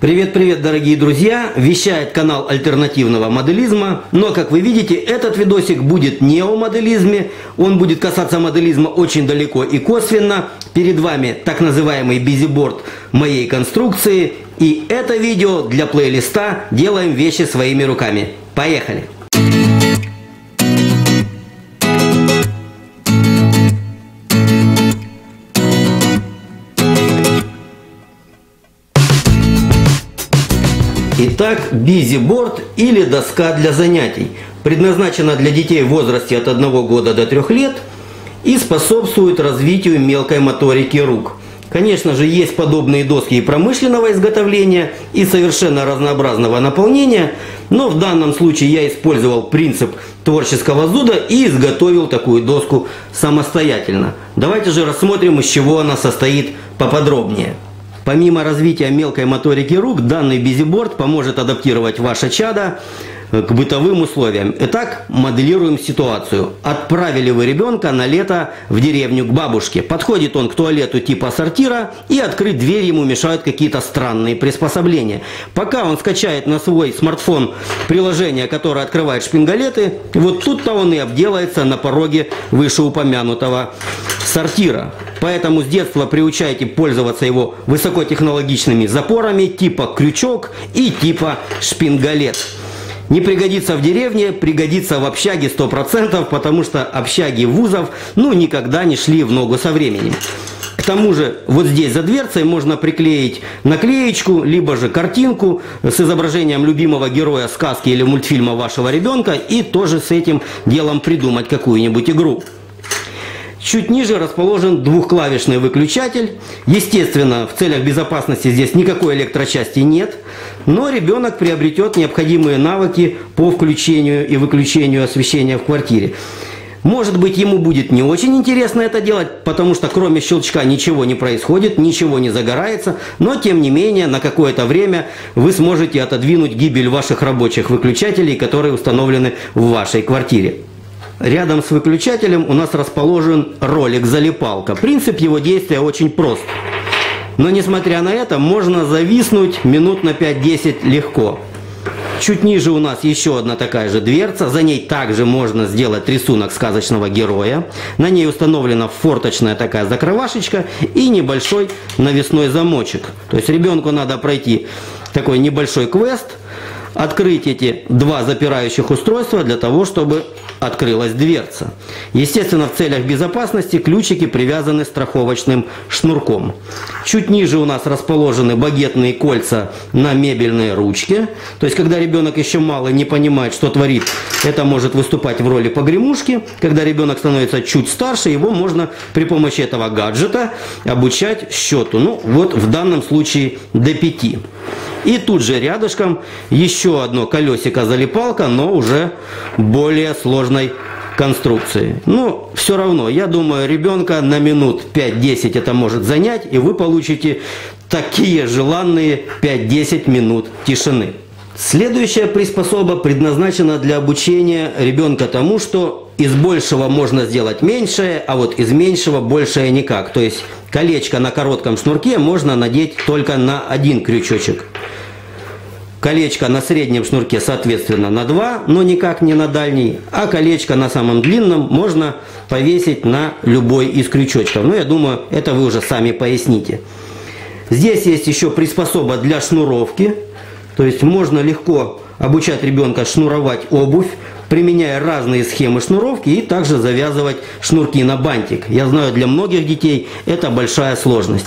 Привет-привет, дорогие друзья! Вещает канал альтернативного моделизма. Но, как вы видите, этот видосик будет не о моделизме. Он будет касаться моделизма очень далеко и косвенно. Перед вами так называемый бизиборд моей конструкции. И это видео для плейлиста «Делаем вещи своими руками». Поехали! Итак, бизиборд или доска для занятий предназначена для детей в возрасте от 1 года до 3 лет и способствует развитию мелкой моторики рук. Конечно же, есть подобные доски и промышленного изготовления, и совершенно разнообразного наполнения, но в данном случае я использовал принцип творческого зуда и изготовил такую доску самостоятельно. Давайте же рассмотрим, из чего она состоит поподробнее. Помимо развития мелкой моторики рук, данный бизиборд поможет адаптировать ваше чадо к бытовым условиям. Итак, моделируем ситуацию. Отправили вы ребенка на лето в деревню к бабушке. Подходит он к туалету типа сортира и открыть дверь ему мешают какие-то странные приспособления. Пока он скачает на свой смартфон приложение, которое открывает шпингалеты, вот тут-то он и обделается на пороге вышеупомянутого сортира. Поэтому с детства приучайте пользоваться его высокотехнологичными запорами типа крючок и типа шпингалет. Не пригодится в деревне, пригодится в общаге 100%, потому что общаги вузов ну никогда не шли в ногу со временем. К тому же вот здесь за дверцей можно приклеить наклеечку, либо же картинку с изображением любимого героя сказки или мультфильма вашего ребенка и тоже с этим делом придумать какую-нибудь игру. Чуть ниже расположен двухклавишный выключатель. Естественно, в целях безопасности здесь никакой электрочасти нет, но ребенок приобретет необходимые навыки по включению и выключению освещения в квартире. Может быть, ему будет не очень интересно это делать, потому что кроме щелчка ничего не происходит, ничего не загорается, но тем не менее на какое-то время вы сможете отодвинуть гибель ваших рабочих выключателей, которые установлены в вашей квартире. Рядом с выключателем у нас расположен ролик-залипалка. Принцип его действия очень прост. Но несмотря на это, можно зависнуть минут на 5-10 легко. Чуть ниже у нас еще одна такая же дверца. За ней также можно сделать рисунок сказочного героя. На ней установлена форточная такая закрывашечка и небольшой навесной замочек. То есть ребенку надо пройти такой небольшой квест, открыть эти два запирающих устройства для того, чтобы открылась дверца. Естественно, в целях безопасности ключики привязаны страховочным шнурком. Чуть ниже у нас расположены багетные кольца на мебельной ручке. То есть, когда ребенок еще мало не понимает, что творит, это может выступать в роли погремушки. Когда ребенок становится чуть старше, его можно при помощи этого гаджета обучать счету. Ну, вот в данном случае до 5. И тут же рядышком еще одно колесико-залипалка, но уже более сложной конструкции. Но все равно, я думаю, ребенка на минут 5-10 это может занять, и вы получите такие желанные 5-10 минут тишины. Следующая приспособа предназначена для обучения ребенка тому, что из большего можно сделать меньшее, а вот из меньшего большее никак. То есть колечко на коротком шнурке можно надеть только на один крючочек. Колечко на среднем шнурке, соответственно, на 2, но никак не на дальний. А колечко на самом длинном можно повесить на любой из крючочков. Ну, я думаю, это вы уже сами поясните. Здесь есть еще приспособа для шнуровки. То есть можно легко обучать ребенка шнуровать обувь, применяя разные схемы шнуровки и также завязывать шнурки на бантик. Я знаю, для многих детей это большая сложность.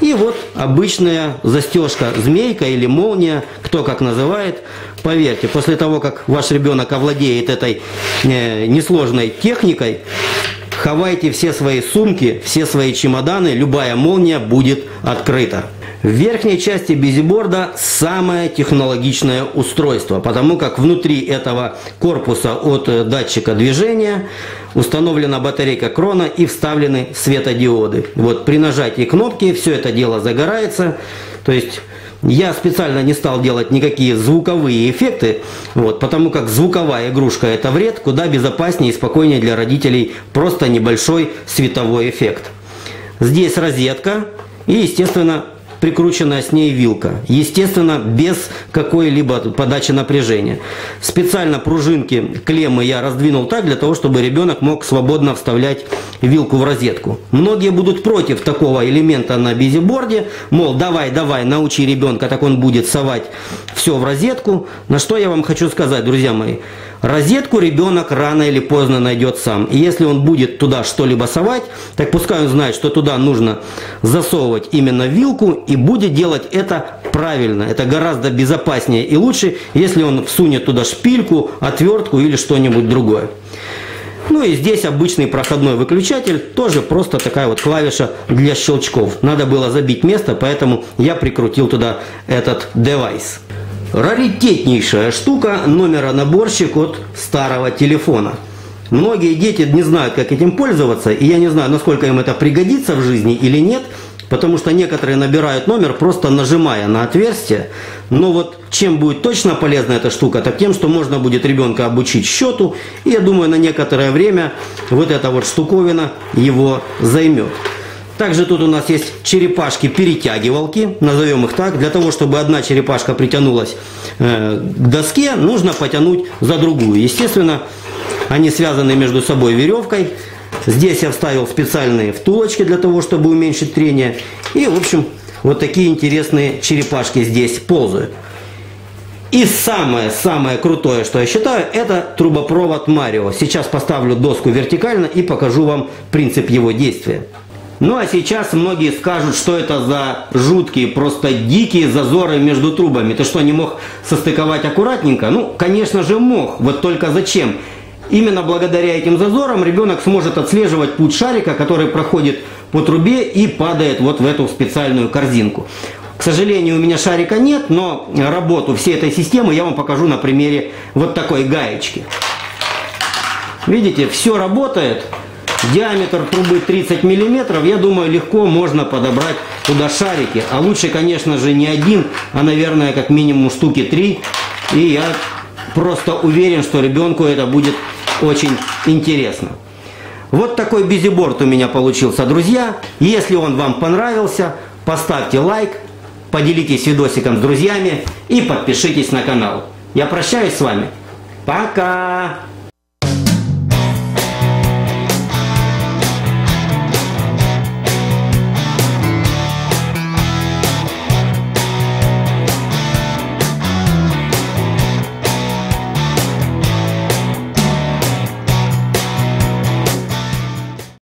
И вот обычная застежка, змейка или молния, кто как называет. Поверьте, после того, как ваш ребенок овладеет этой э, несложной техникой, хавайте все свои сумки, все свои чемоданы, любая молния будет открыта. В верхней части бизиборда самое технологичное устройство, потому как внутри этого корпуса от э, датчика движения установлена батарейка крона и вставлены светодиоды. Вот при нажатии кнопки все это дело загорается, то есть я специально не стал делать никакие звуковые эффекты, вот, потому как звуковая игрушка это вред, куда безопаснее и спокойнее для родителей просто небольшой световой эффект. Здесь розетка и, естественно, прикрученная с ней вилка. Естественно, без какой-либо подачи напряжения. Специально пружинки, клеммы я раздвинул так, для того, чтобы ребенок мог свободно вставлять вилку в розетку. Многие будут против такого элемента на бизиборде, мол, давай, давай, научи ребенка, так он будет совать все в розетку. На что я вам хочу сказать, друзья мои, Розетку ребенок рано или поздно найдет сам. И если он будет туда что-либо совать, так пускай он знает, что туда нужно засовывать именно вилку и будет делать это правильно. Это гораздо безопаснее и лучше, если он всунет туда шпильку, отвертку или что-нибудь другое. Ну и здесь обычный проходной выключатель, тоже просто такая вот клавиша для щелчков. Надо было забить место, поэтому я прикрутил туда этот девайс. Раритетнейшая штука, номера наборщик от старого телефона. Многие дети не знают, как этим пользоваться, и я не знаю, насколько им это пригодится в жизни или нет, потому что некоторые набирают номер, просто нажимая на отверстие. Но вот чем будет точно полезна эта штука, так тем, что можно будет ребенка обучить счету, и я думаю, на некоторое время вот эта вот штуковина его займет. Также тут у нас есть черепашки-перетягивалки, назовем их так. Для того, чтобы одна черепашка притянулась э, к доске, нужно потянуть за другую. Естественно, они связаны между собой веревкой. Здесь я вставил специальные втулочки для того, чтобы уменьшить трение. И, в общем, вот такие интересные черепашки здесь ползают. И самое-самое крутое, что я считаю, это трубопровод Марио. Сейчас поставлю доску вертикально и покажу вам принцип его действия. Ну а сейчас многие скажут, что это за жуткие, просто дикие зазоры между трубами. Ты что, не мог состыковать аккуратненько? Ну, конечно же мог, вот только зачем? Именно благодаря этим зазорам ребенок сможет отслеживать путь шарика, который проходит по трубе и падает вот в эту специальную корзинку. К сожалению, у меня шарика нет, но работу всей этой системы я вам покажу на примере вот такой гаечки. Видите, все работает. Диаметр трубы 30 миллиметров, я думаю, легко можно подобрать туда шарики. А лучше, конечно же, не один, а, наверное, как минимум штуки три. И я просто уверен, что ребенку это будет очень интересно. Вот такой бизиборд у меня получился, друзья. Если он вам понравился, поставьте лайк, поделитесь видосиком с друзьями и подпишитесь на канал. Я прощаюсь с вами. Пока!